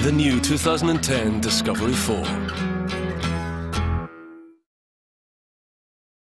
The new 2010 Discovery 4.